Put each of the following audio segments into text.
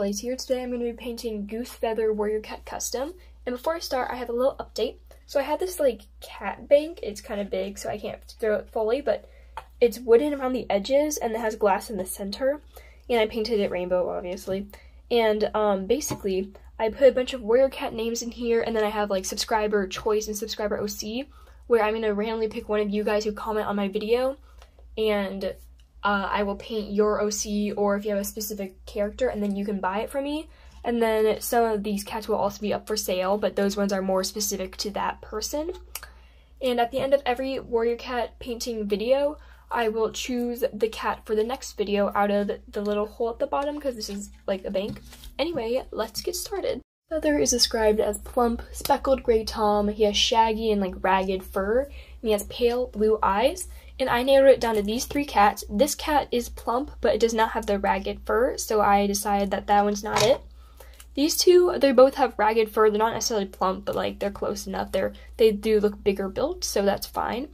here. Today I'm going to be painting Goosefeather Warrior Cat Custom. And before I start, I have a little update. So I had this like cat bank. It's kind of big, so I can't throw it fully, but it's wooden around the edges and it has glass in the center. And I painted it rainbow, obviously. And um, basically, I put a bunch of Warrior Cat names in here, and then I have like subscriber choice and subscriber OC, where I'm going to randomly pick one of you guys who comment on my video. And uh, I will paint your OC or if you have a specific character and then you can buy it from me. And then some of these cats will also be up for sale, but those ones are more specific to that person. And at the end of every warrior cat painting video, I will choose the cat for the next video out of the little hole at the bottom because this is like a bank. Anyway, let's get started. Feather is described as plump, speckled gray tom. He has shaggy and like ragged fur, and he has pale blue eyes and I narrowed it down to these three cats. This cat is plump, but it does not have the ragged fur, so I decided that that one's not it. These two, they both have ragged fur. They're not necessarily plump, but like they're close enough. They're they do look bigger built, so that's fine.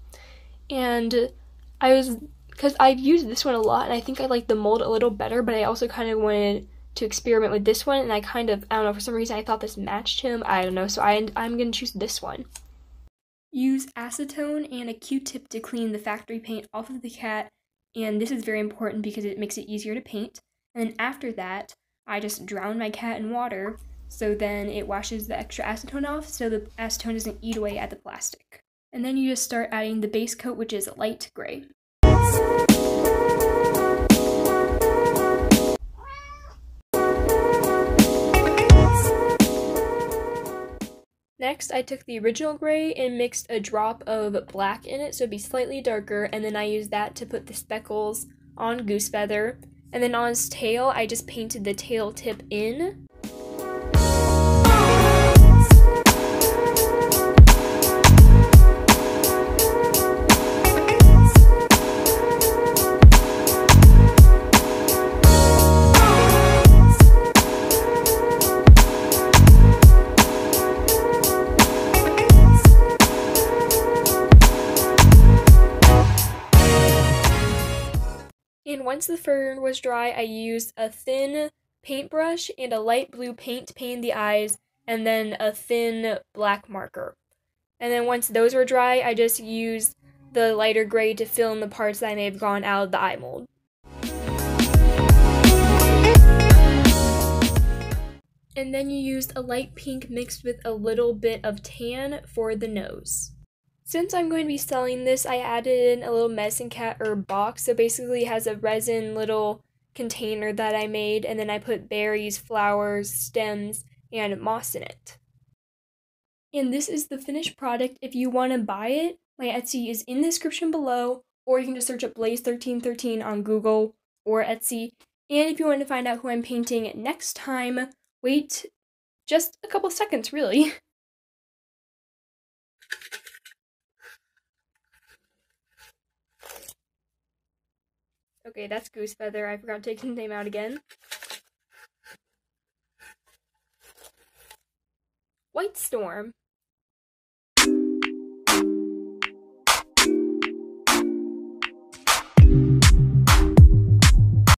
And I was because I've used this one a lot, and I think I like the mold a little better, but I also kind of wanted to experiment with this one, and I kind of I don't know for some reason I thought this matched him. I don't know, so I I'm gonna choose this one. Use acetone and a Q-tip to clean the factory paint off of the cat, and this is very important because it makes it easier to paint. And then after that, I just drown my cat in water, so then it washes the extra acetone off so the acetone doesn't eat away at the plastic. And then you just start adding the base coat, which is light gray. Next, I took the original gray and mixed a drop of black in it, so it'd be slightly darker, and then I used that to put the speckles on Goosefeather. And then on his tail, I just painted the tail tip in, And once the fur was dry, I used a thin paintbrush and a light blue paint to paint the eyes, and then a thin black marker. And then once those were dry, I just used the lighter gray to fill in the parts that may have gone out of the eye mold. And then you used a light pink mixed with a little bit of tan for the nose. Since I'm going to be selling this, I added in a little medicine cat or box. So basically has a resin little container that I made and then I put berries, flowers, stems, and moss in it. And this is the finished product. If you want to buy it, my Etsy is in the description below, or you can just search up Blaze1313 on Google or Etsy. And if you want to find out who I'm painting next time, wait just a couple seconds, really. Okay, that's Goosefeather. I forgot to take his name out again. Whitestorm.